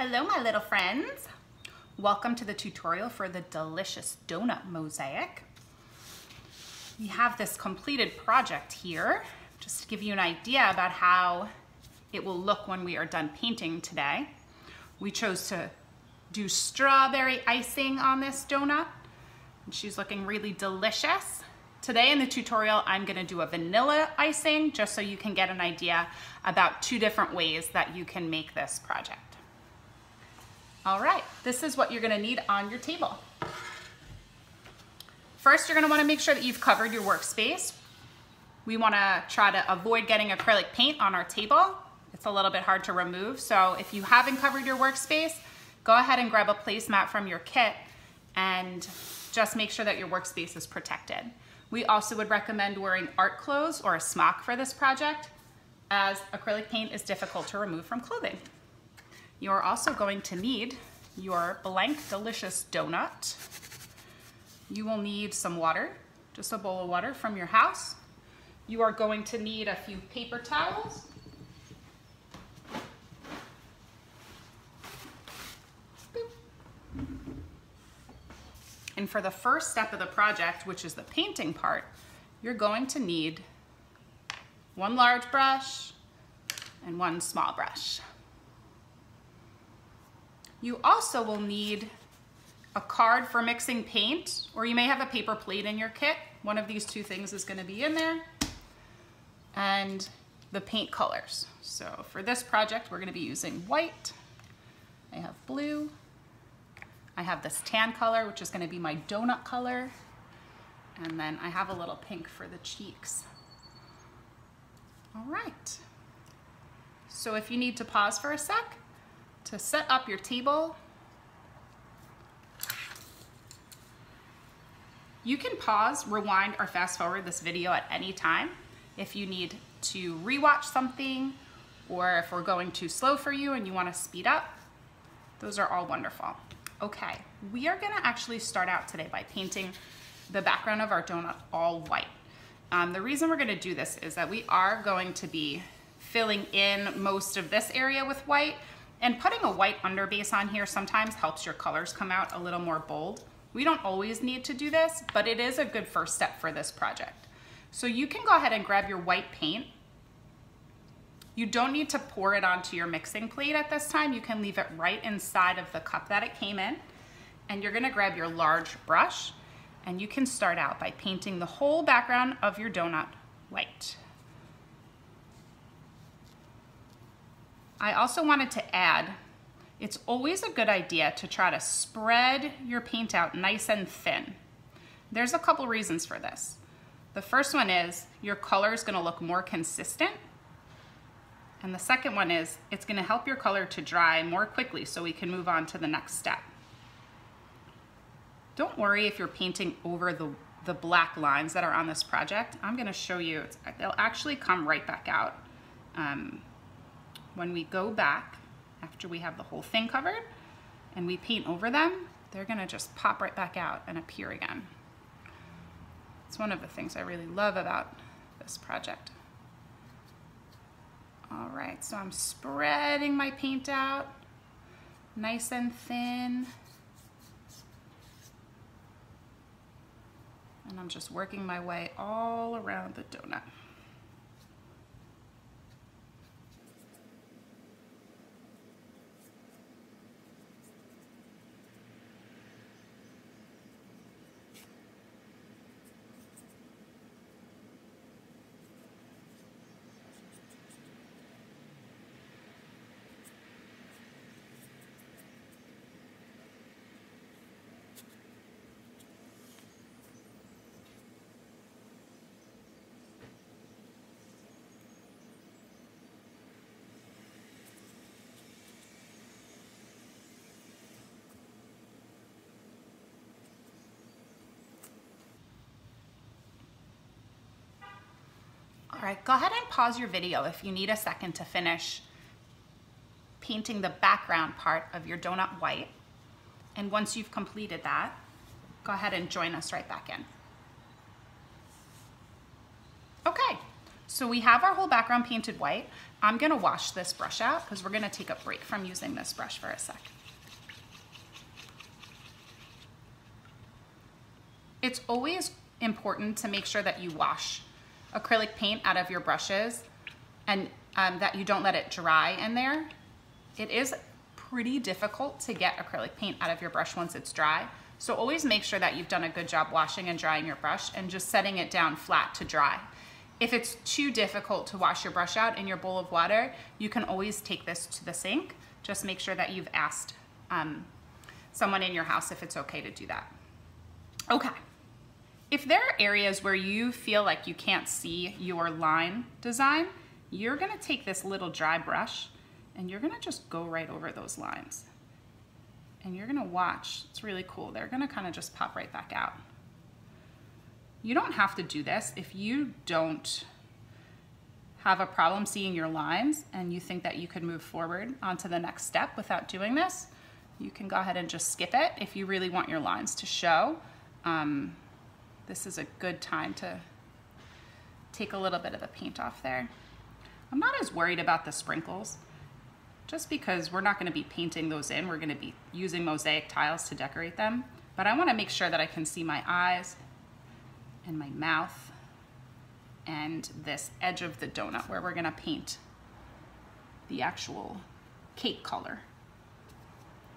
Hello, my little friends. Welcome to the tutorial for the delicious donut mosaic. We have this completed project here, just to give you an idea about how it will look when we are done painting today. We chose to do strawberry icing on this donut. And she's looking really delicious. Today in the tutorial, I'm gonna do a vanilla icing just so you can get an idea about two different ways that you can make this project. All right, this is what you're gonna need on your table. First, you're gonna wanna make sure that you've covered your workspace. We wanna try to avoid getting acrylic paint on our table. It's a little bit hard to remove, so if you haven't covered your workspace, go ahead and grab a placemat from your kit and just make sure that your workspace is protected. We also would recommend wearing art clothes or a smock for this project as acrylic paint is difficult to remove from clothing. You're also going to need your blank delicious donut. You will need some water, just a bowl of water from your house. You are going to need a few paper towels. And for the first step of the project, which is the painting part, you're going to need one large brush and one small brush. You also will need a card for mixing paint, or you may have a paper plate in your kit. One of these two things is gonna be in there. And the paint colors. So for this project, we're gonna be using white. I have blue. I have this tan color, which is gonna be my donut color. And then I have a little pink for the cheeks. All right. So if you need to pause for a sec, to set up your table, you can pause, rewind, or fast forward this video at any time if you need to rewatch something or if we're going too slow for you and you wanna speed up. Those are all wonderful. Okay, we are gonna actually start out today by painting the background of our donut all white. Um, the reason we're gonna do this is that we are going to be filling in most of this area with white, and putting a white underbase on here sometimes helps your colors come out a little more bold. We don't always need to do this, but it is a good first step for this project. So you can go ahead and grab your white paint. You don't need to pour it onto your mixing plate at this time. You can leave it right inside of the cup that it came in. And you're gonna grab your large brush and you can start out by painting the whole background of your donut white. I also wanted to add, it's always a good idea to try to spread your paint out nice and thin. There's a couple reasons for this. The first one is your color is gonna look more consistent. And the second one is it's gonna help your color to dry more quickly so we can move on to the next step. Don't worry if you're painting over the, the black lines that are on this project. I'm gonna show you, they'll actually come right back out. Um, when we go back after we have the whole thing covered and we paint over them, they're gonna just pop right back out and appear again. It's one of the things I really love about this project. All right, so I'm spreading my paint out nice and thin. And I'm just working my way all around the donut. Go ahead and pause your video if you need a second to finish painting the background part of your donut white. And once you've completed that, go ahead and join us right back in. Okay, So we have our whole background painted white. I'm gonna wash this brush out because we're gonna take a break from using this brush for a sec. It's always important to make sure that you wash acrylic paint out of your brushes and um, that you don't let it dry in there. It is pretty difficult to get acrylic paint out of your brush once it's dry. So always make sure that you've done a good job washing and drying your brush and just setting it down flat to dry. If it's too difficult to wash your brush out in your bowl of water, you can always take this to the sink. Just make sure that you've asked um, someone in your house if it's okay to do that. Okay. If there are areas where you feel like you can't see your line design, you're gonna take this little dry brush and you're gonna just go right over those lines. And you're gonna watch, it's really cool. They're gonna kind of just pop right back out. You don't have to do this if you don't have a problem seeing your lines and you think that you could move forward onto the next step without doing this, you can go ahead and just skip it if you really want your lines to show. Um, this is a good time to take a little bit of the paint off there. I'm not as worried about the sprinkles just because we're not gonna be painting those in. We're gonna be using mosaic tiles to decorate them. But I wanna make sure that I can see my eyes and my mouth and this edge of the donut where we're gonna paint the actual cake color.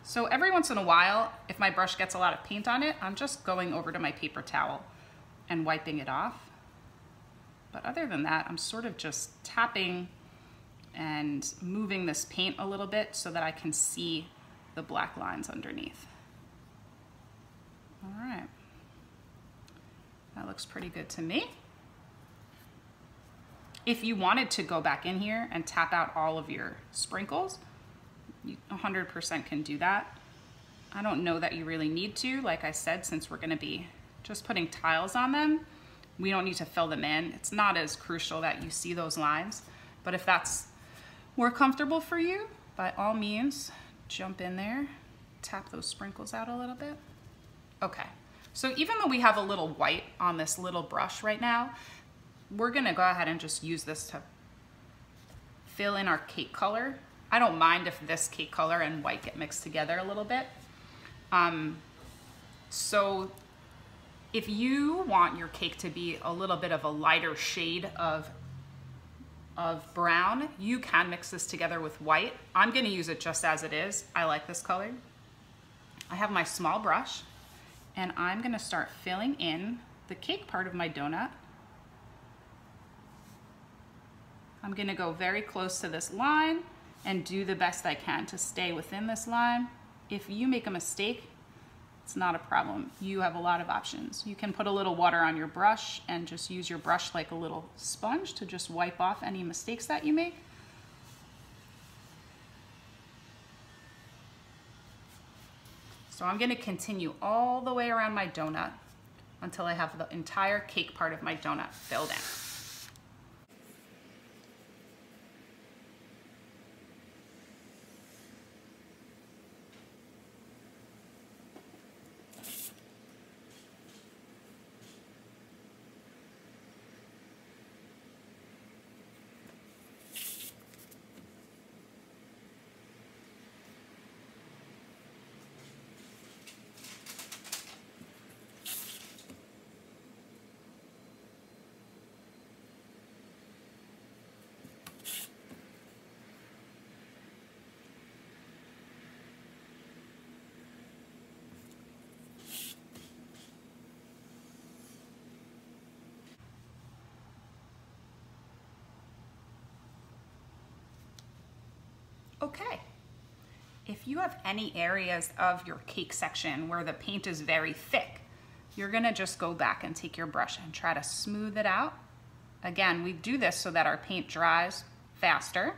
So every once in a while, if my brush gets a lot of paint on it, I'm just going over to my paper towel and wiping it off. But other than that, I'm sort of just tapping and moving this paint a little bit so that I can see the black lines underneath. All right. That looks pretty good to me. If you wanted to go back in here and tap out all of your sprinkles, you 100% can do that. I don't know that you really need to, like I said, since we're gonna be just putting tiles on them. We don't need to fill them in. It's not as crucial that you see those lines, but if that's more comfortable for you, by all means, jump in there, tap those sprinkles out a little bit. Okay, so even though we have a little white on this little brush right now, we're gonna go ahead and just use this to fill in our cake color. I don't mind if this cake color and white get mixed together a little bit. Um, so if you want your cake to be a little bit of a lighter shade of, of brown, you can mix this together with white. I'm gonna use it just as it is. I like this color. I have my small brush and I'm gonna start filling in the cake part of my donut. I'm gonna go very close to this line and do the best I can to stay within this line. If you make a mistake, it's not a problem. You have a lot of options. You can put a little water on your brush and just use your brush like a little sponge to just wipe off any mistakes that you make. So I'm gonna continue all the way around my donut until I have the entire cake part of my donut filled in. Okay. If you have any areas of your cake section where the paint is very thick, you're gonna just go back and take your brush and try to smooth it out. Again, we do this so that our paint dries faster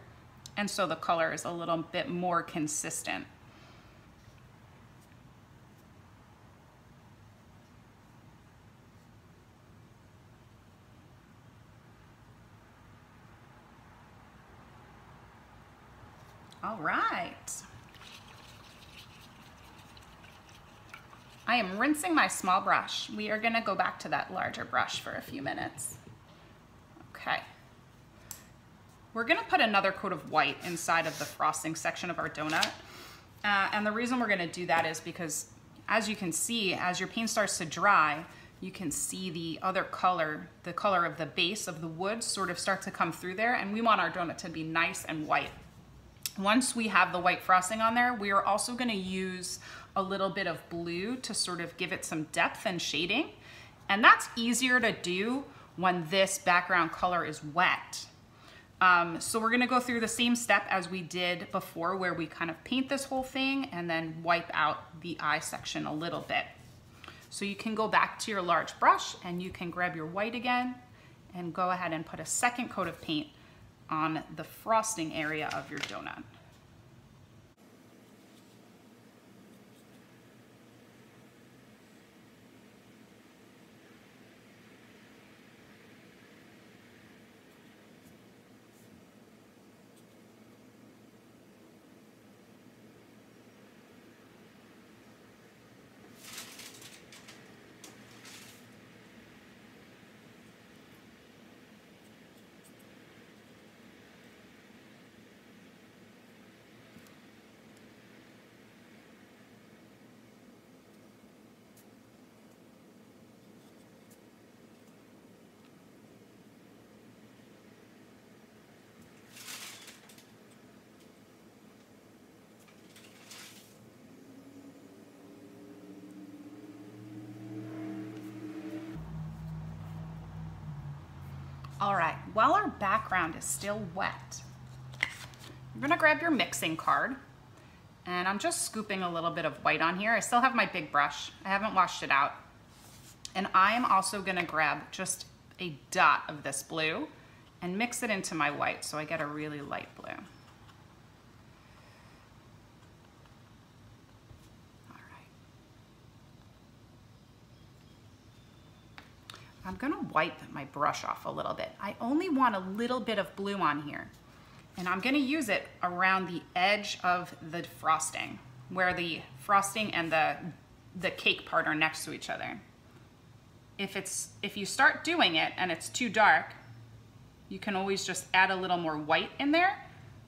and so the color is a little bit more consistent. All right. I am rinsing my small brush. We are gonna go back to that larger brush for a few minutes. Okay. we're gonna put another coat of white inside of the frosting section of our donut. Uh, and the reason we're gonna do that is because as you can see, as your paint starts to dry, you can see the other color, the color of the base of the wood sort of start to come through there and we want our donut to be nice and white. Once we have the white frosting on there, we are also gonna use a little bit of blue to sort of give it some depth and shading. And that's easier to do when this background color is wet. Um, so we're gonna go through the same step as we did before where we kind of paint this whole thing and then wipe out the eye section a little bit. So you can go back to your large brush and you can grab your white again and go ahead and put a second coat of paint on the frosting area of your donut. All right, while our background is still wet, you're gonna grab your mixing card and I'm just scooping a little bit of white on here. I still have my big brush. I haven't washed it out. And I am also gonna grab just a dot of this blue and mix it into my white so I get a really light blue. I'm gonna wipe my brush off a little bit. I only want a little bit of blue on here. And I'm gonna use it around the edge of the frosting, where the frosting and the, the cake part are next to each other. If, it's, if you start doing it and it's too dark, you can always just add a little more white in there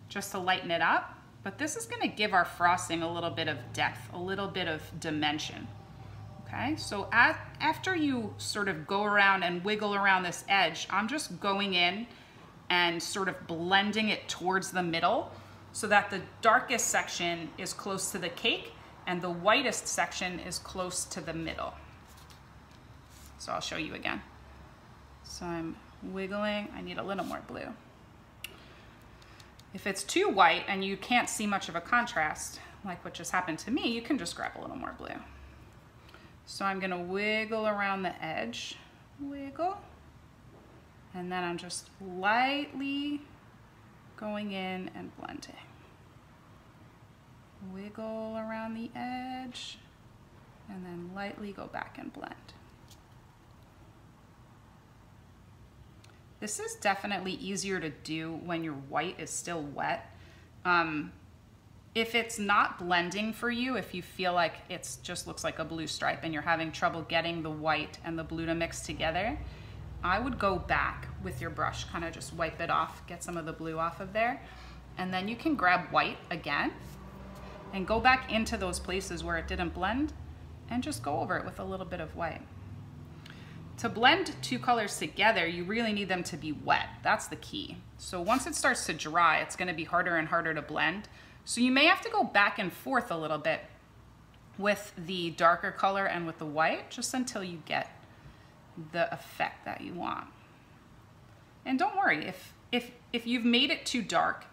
just to lighten it up. But this is gonna give our frosting a little bit of depth, a little bit of dimension. Okay, so at, after you sort of go around and wiggle around this edge, I'm just going in and sort of blending it towards the middle so that the darkest section is close to the cake and the whitest section is close to the middle. So I'll show you again. So I'm wiggling, I need a little more blue. If it's too white and you can't see much of a contrast, like what just happened to me, you can just grab a little more blue. So I'm gonna wiggle around the edge, wiggle, and then I'm just lightly going in and blending. Wiggle around the edge, and then lightly go back and blend. This is definitely easier to do when your white is still wet. Um, if it's not blending for you, if you feel like it just looks like a blue stripe and you're having trouble getting the white and the blue to mix together, I would go back with your brush, kind of just wipe it off, get some of the blue off of there. And then you can grab white again and go back into those places where it didn't blend and just go over it with a little bit of white. To blend two colors together, you really need them to be wet. That's the key. So once it starts to dry, it's gonna be harder and harder to blend. So you may have to go back and forth a little bit with the darker color and with the white just until you get the effect that you want. And don't worry, if, if, if you've made it too dark,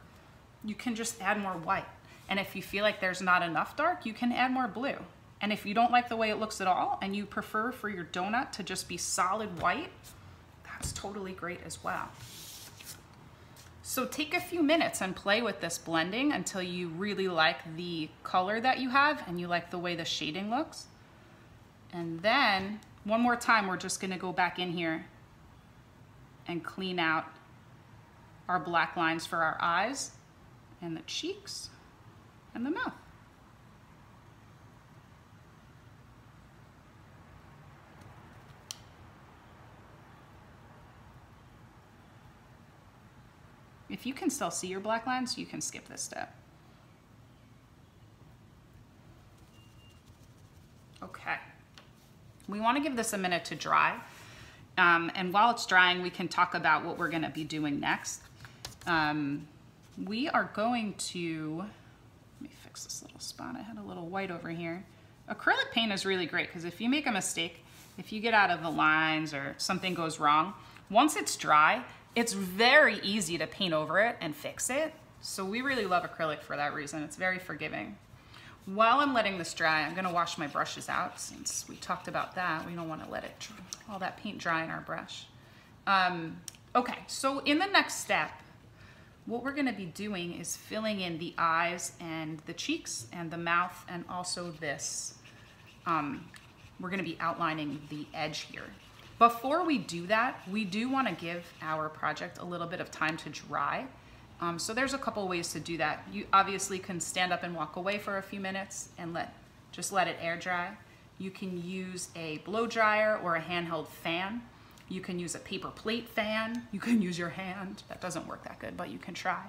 you can just add more white. And if you feel like there's not enough dark, you can add more blue. And if you don't like the way it looks at all and you prefer for your donut to just be solid white, that's totally great as well. So take a few minutes and play with this blending until you really like the color that you have and you like the way the shading looks. And then one more time, we're just gonna go back in here and clean out our black lines for our eyes and the cheeks and the mouth. If you can still see your black lines, you can skip this step. Okay. We want to give this a minute to dry. Um, and while it's drying, we can talk about what we're going to be doing next. Um, we are going to, let me fix this little spot. I had a little white over here. Acrylic paint is really great because if you make a mistake, if you get out of the lines or something goes wrong, once it's dry, it's very easy to paint over it and fix it. So we really love acrylic for that reason. It's very forgiving. While I'm letting this dry, I'm gonna wash my brushes out since we talked about that. We don't wanna let it, all that paint dry in our brush. Um, okay, so in the next step, what we're gonna be doing is filling in the eyes and the cheeks and the mouth and also this. Um, we're gonna be outlining the edge here. Before we do that, we do wanna give our project a little bit of time to dry. Um, so there's a couple ways to do that. You obviously can stand up and walk away for a few minutes and let just let it air dry. You can use a blow dryer or a handheld fan. You can use a paper plate fan. You can use your hand. That doesn't work that good, but you can try.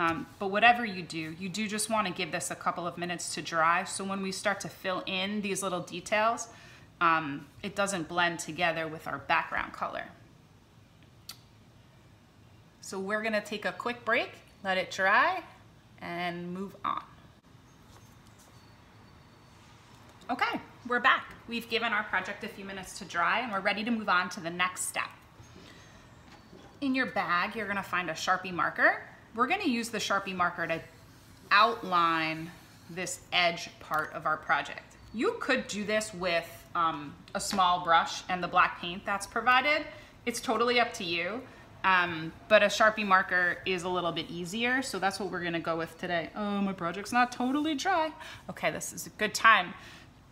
Um, but whatever you do, you do just want to give this a couple of minutes to dry. So when we start to fill in these little details, um, it doesn't blend together with our background color. So we're gonna take a quick break, let it dry, and move on. Okay, we're back. We've given our project a few minutes to dry and we're ready to move on to the next step. In your bag, you're gonna find a Sharpie marker. We're gonna use the Sharpie marker to outline this edge part of our project. You could do this with um, a small brush and the black paint that's provided. It's totally up to you. Um, but a Sharpie marker is a little bit easier, so that's what we're gonna go with today. Oh, my project's not totally dry. Okay, this is a good time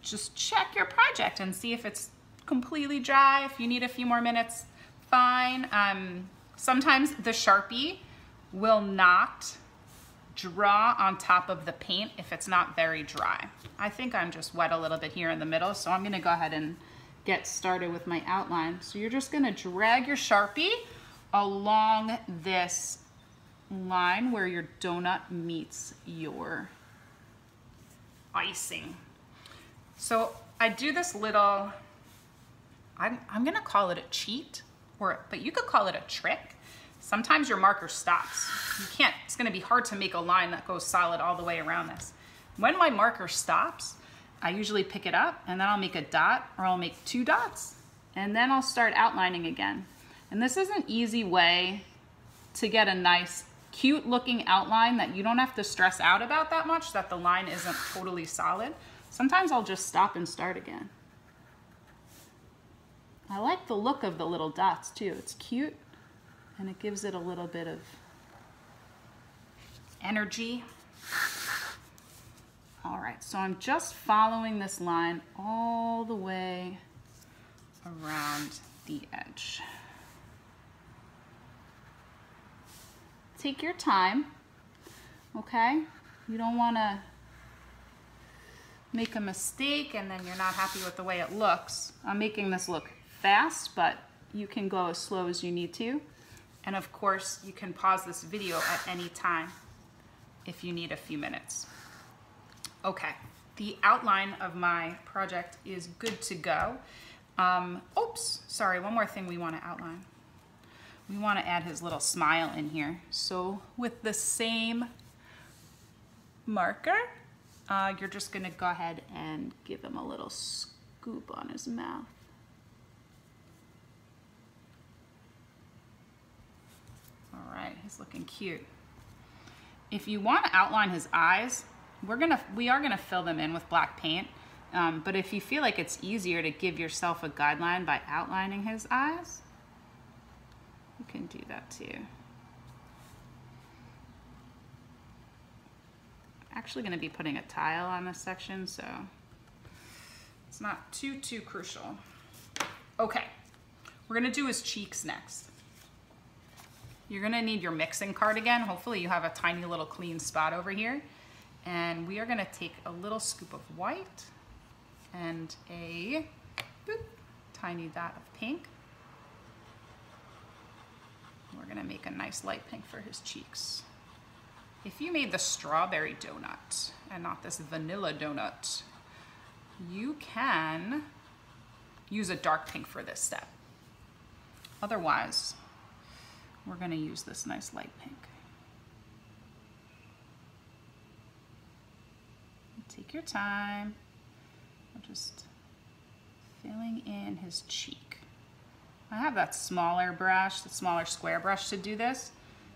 just check your project and see if it's completely dry. If you need a few more minutes, fine. Um, sometimes the Sharpie will not draw on top of the paint if it's not very dry. I think I'm just wet a little bit here in the middle, so I'm gonna go ahead and get started with my outline. So you're just gonna drag your Sharpie along this line where your donut meets your icing. So I do this little, I'm, I'm gonna call it a cheat, or but you could call it a trick. Sometimes your marker stops. You can't, it's gonna be hard to make a line that goes solid all the way around this. When my marker stops, I usually pick it up and then I'll make a dot or I'll make two dots and then I'll start outlining again. And this is an easy way to get a nice cute looking outline that you don't have to stress out about that much, that the line isn't totally solid. Sometimes I'll just stop and start again. I like the look of the little dots too. It's cute and it gives it a little bit of energy. All right, so I'm just following this line all the way around the edge. Take your time, okay? You don't wanna make a mistake and then you're not happy with the way it looks. I'm making this look fast, but you can go as slow as you need to. And of course, you can pause this video at any time if you need a few minutes. Okay, the outline of my project is good to go. Um, oops, sorry, one more thing we wanna outline. We wanna add his little smile in here. So with the same marker, uh, you're just gonna go ahead and give him a little scoop on his mouth. Right, he's looking cute. If you want to outline his eyes, we're gonna we are gonna fill them in with black paint. Um, but if you feel like it's easier to give yourself a guideline by outlining his eyes, you can do that too. I'm actually to be putting a tile on this section, so it's not too, too crucial. Okay, we're to do his cheeks next. You're to need your mixing card again. Hopefully you have a tiny little clean spot over here. And we are to take a little scoop of white and a boop, tiny dot of pink. We're gonna make a nice light pink for his cheeks. If you made the strawberry donut and not this vanilla donut, you can use a dark pink for this step. Otherwise, we're gonna use this nice light pink. Take your time. Just filling in his cheek. I have that smaller brush, the smaller square brush to do this.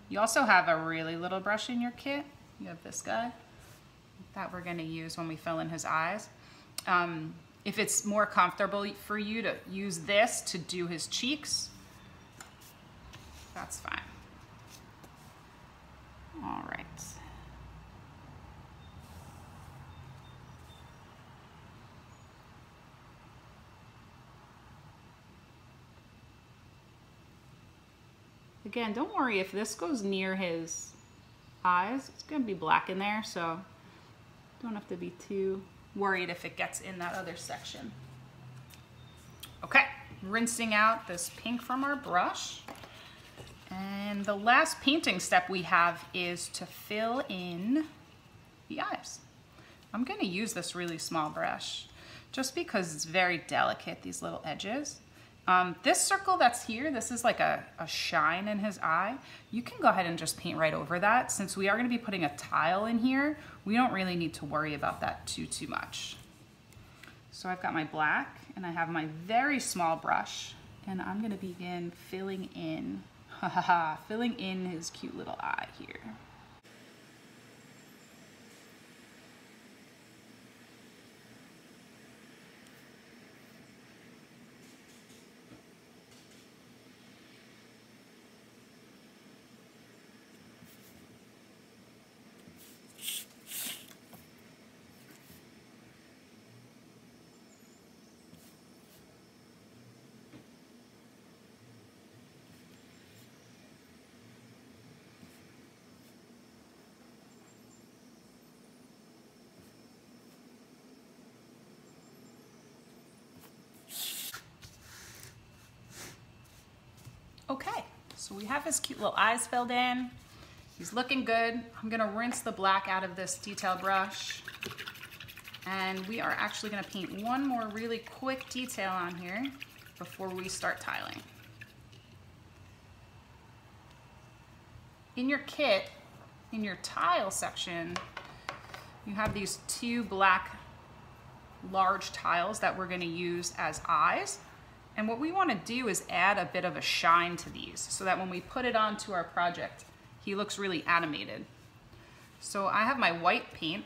You also have a really little brush in your kit. You have this guy that we're gonna use when we fill in his eyes. Um, if it's more comfortable for you to use this to do his cheeks, that's fine. All right. Again, don't worry if this goes near his eyes, it's gonna be black in there, so don't have to be too worried if it gets in that other section. Okay, rinsing out this pink from our brush. And the last painting step we have is to fill in the eyes. I'm gonna use this really small brush just because it's very delicate, these little edges. Um, this circle that's here, this is like a, a shine in his eye. You can go ahead and just paint right over that. Since we are gonna be putting a tile in here, we don't really need to worry about that too, too much. So I've got my black and I have my very small brush and I'm gonna begin filling in, ha ha filling in his cute little eye here. Okay, so we have his cute little eyes filled in. He's looking good. I'm gonna rinse the black out of this detail brush. And we are actually gonna paint one more really quick detail on here before we start tiling. In your kit, in your tile section, you have these two black large tiles that we're gonna use as eyes. And what we wanna do is add a bit of a shine to these so that when we put it onto our project, he looks really animated. So I have my white paint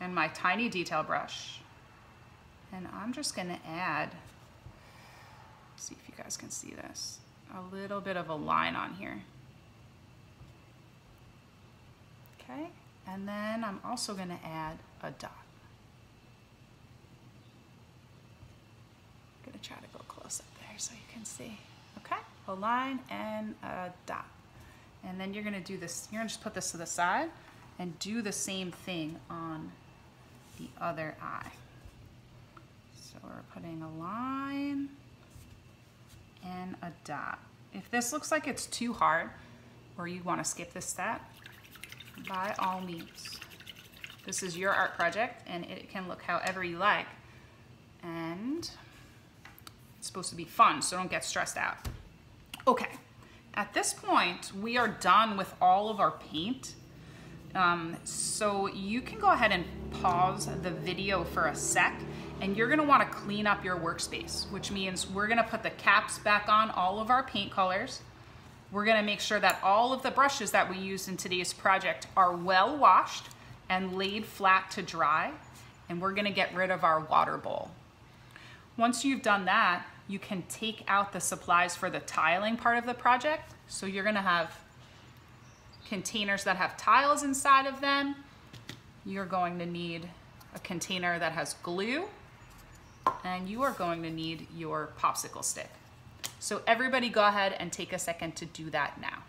and my tiny detail brush. And I'm just gonna add, see if you guys can see this, a little bit of a line on here. Okay, and then I'm also gonna add a dot. I'm gonna try to go close up there so you can see. Okay, a line and a dot. And then you're gonna do this, you're gonna just put this to the side and do the same thing on the other eye. So we're putting a line and a dot. If this looks like it's too hard or you wanna skip this step, by all means. This is your art project and it can look however you like. And it's supposed to be fun, so don't get stressed out. Okay, at this point, we are done with all of our paint. Um, so you can go ahead and pause the video for a sec and you're gonna wanna clean up your workspace, which means we're gonna put the caps back on all of our paint colors. We're gonna make sure that all of the brushes that we used in today's project are well washed and laid flat to dry. And we're gonna get rid of our water bowl. Once you've done that, you can take out the supplies for the tiling part of the project. So you're gonna have containers that have tiles inside of them. You're going to need a container that has glue and you are going to need your popsicle stick. So everybody go ahead and take a second to do that now.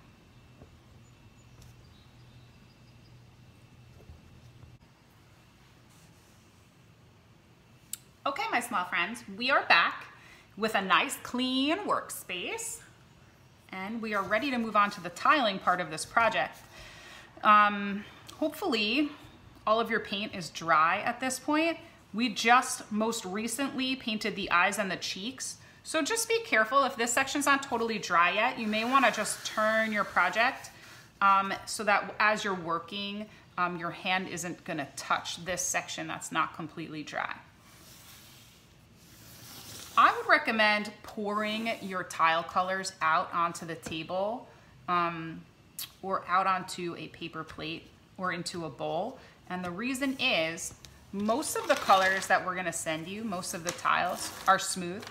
Okay, my small friends, we are back with a nice clean workspace. And we are ready to move on to the tiling part of this project. Um, hopefully all of your paint is dry at this point. We just most recently painted the eyes and the cheeks. So just be careful if this section's not totally dry yet, you may wanna just turn your project um, so that as you're working, um, your hand isn't gonna touch this section that's not completely dry. I would recommend pouring your tile colors out onto the table um, or out onto a paper plate or into a bowl. And the reason is most of the colors that we're gonna send you, most of the tiles are smooth,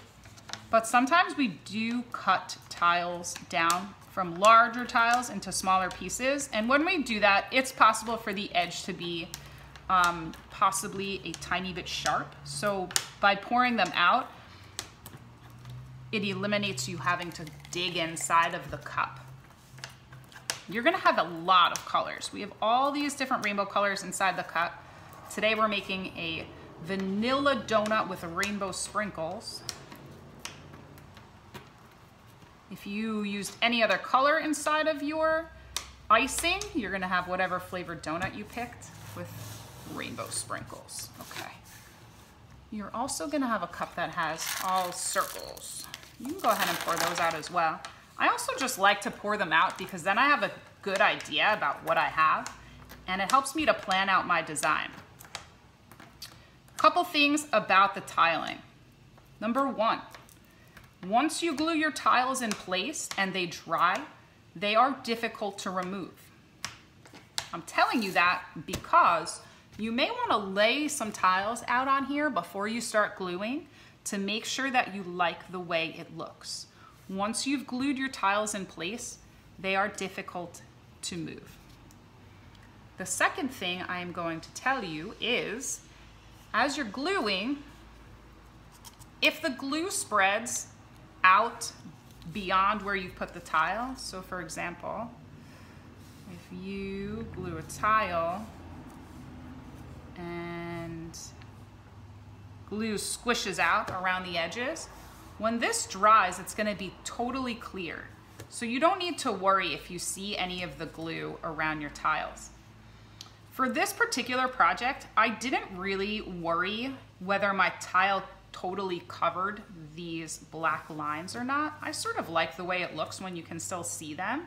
but sometimes we do cut tiles down from larger tiles into smaller pieces. And when we do that, it's possible for the edge to be um, possibly a tiny bit sharp. So by pouring them out, it eliminates you having to dig inside of the cup. You're gonna have a lot of colors. We have all these different rainbow colors inside the cup. Today we're making a vanilla donut with rainbow sprinkles. If you used any other color inside of your icing, you're gonna have whatever flavored donut you picked with rainbow sprinkles, okay. You're also gonna have a cup that has all circles. You can go ahead and pour those out as well. I also just like to pour them out because then I have a good idea about what I have and it helps me to plan out my design. Couple things about the tiling. Number one, once you glue your tiles in place and they dry, they are difficult to remove. I'm telling you that because you may wanna lay some tiles out on here before you start gluing to make sure that you like the way it looks. Once you've glued your tiles in place, they are difficult to move. The second thing I am going to tell you is, as you're gluing, if the glue spreads out beyond where you've put the tile, so for example, if you glue a tile and glue squishes out around the edges. When this dries, it's gonna be totally clear. So you don't need to worry if you see any of the glue around your tiles. For this particular project, I didn't really worry whether my tile totally covered these black lines or not. I sort of like the way it looks when you can still see them.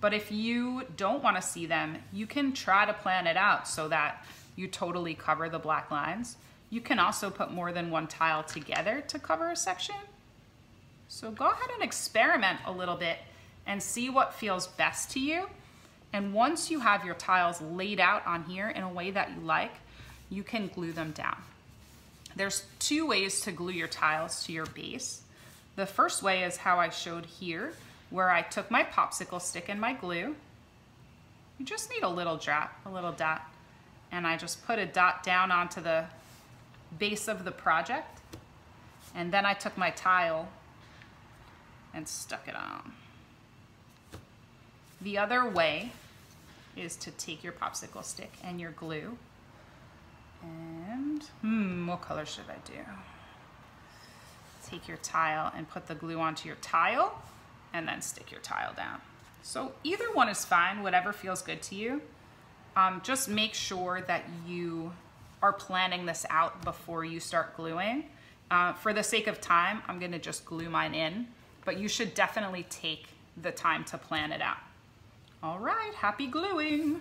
But if you don't wanna see them, you can try to plan it out so that you totally cover the black lines. You can also put more than one tile together to cover a section. So go ahead and experiment a little bit and see what feels best to you. And once you have your tiles laid out on here in a way that you like, you can glue them down. There's two ways to glue your tiles to your base. The first way is how I showed here, where I took my popsicle stick and my glue. You just need a little dot, a little dot, and I just put a dot down onto the base of the project. And then I took my tile and stuck it on. The other way is to take your popsicle stick and your glue and, hmm, what color should I do? Take your tile and put the glue onto your tile and then stick your tile down. So either one is fine, whatever feels good to you. Um, just make sure that you are planning this out before you start gluing. Uh, for the sake of time, I'm gonna just glue mine in, but you should definitely take the time to plan it out. All right, happy gluing.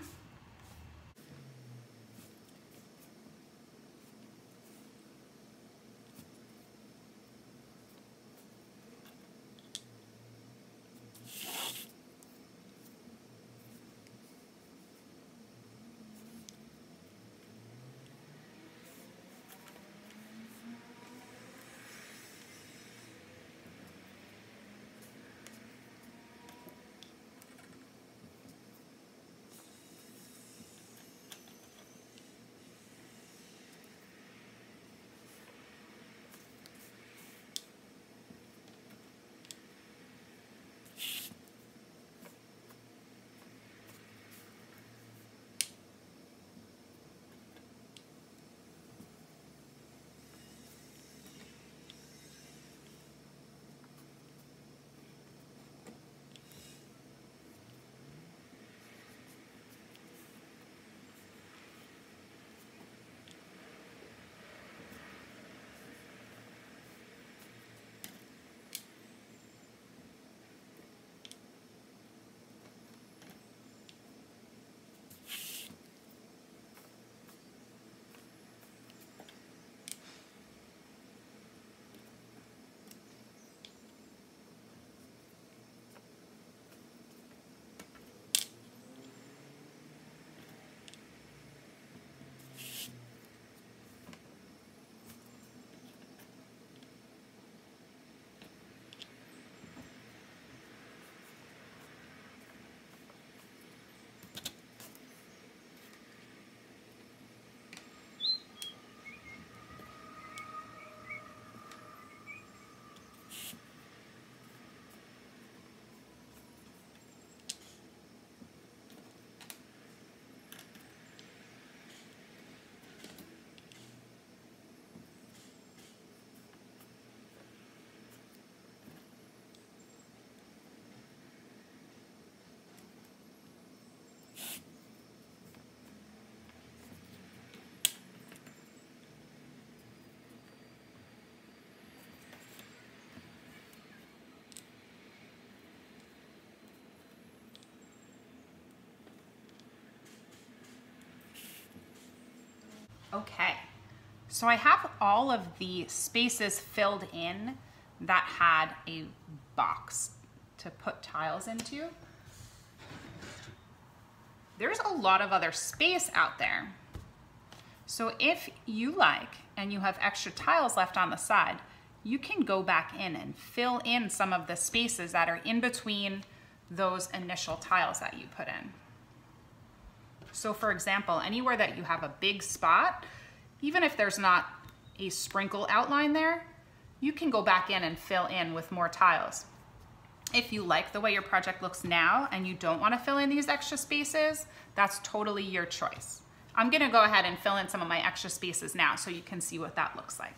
Okay, so I have all of the spaces filled in that had a box to put tiles into. There's a lot of other space out there. So if you like and you have extra tiles left on the side, you can go back in and fill in some of the spaces that are in between those initial tiles that you put in. So for example, anywhere that you have a big spot, even if there's not a sprinkle outline there, you can go back in and fill in with more tiles. If you like the way your project looks now and you don't wanna fill in these extra spaces, that's totally your choice. I'm gonna go ahead and fill in some of my extra spaces now so you can see what that looks like.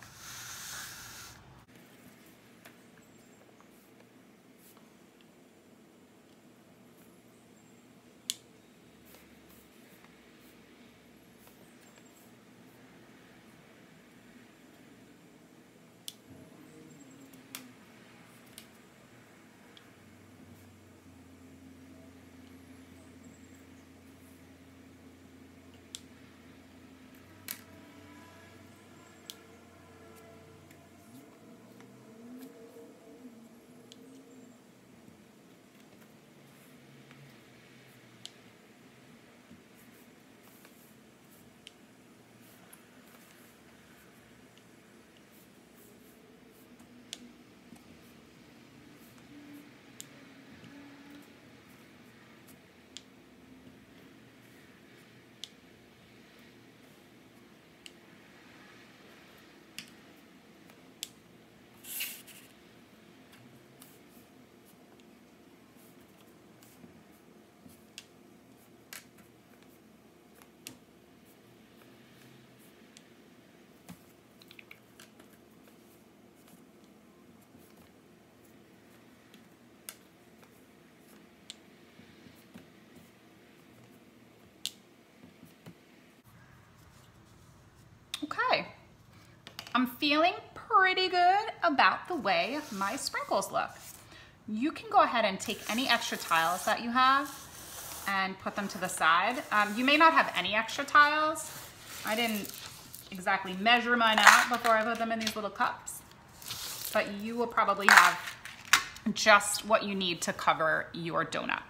Okay, I'm feeling pretty good about the way my sprinkles look. You can go ahead and take any extra tiles that you have and put them to the side. Um, you may not have any extra tiles. I didn't exactly measure mine out before I put them in these little cups, but you will probably have just what you need to cover your donut.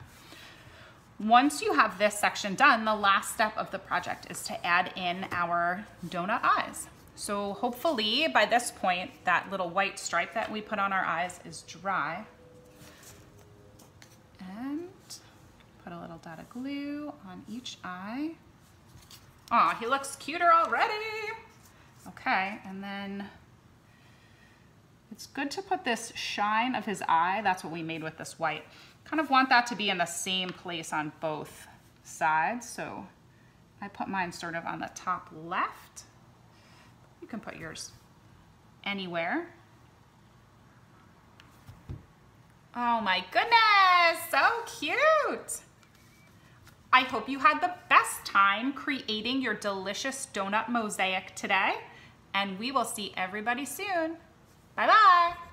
Once you have this section done, the last step of the project is to add in our donut eyes. So hopefully by this point, that little white stripe that we put on our eyes is dry. And put a little dot of glue on each eye. Oh, he looks cuter already. Okay, and then it's good to put this shine of his eye, that's what we made with this white, kind of want that to be in the same place on both sides. So I put mine sort of on the top left. You can put yours anywhere. Oh my goodness, so cute. I hope you had the best time creating your delicious donut mosaic today, and we will see everybody soon. Bye-bye.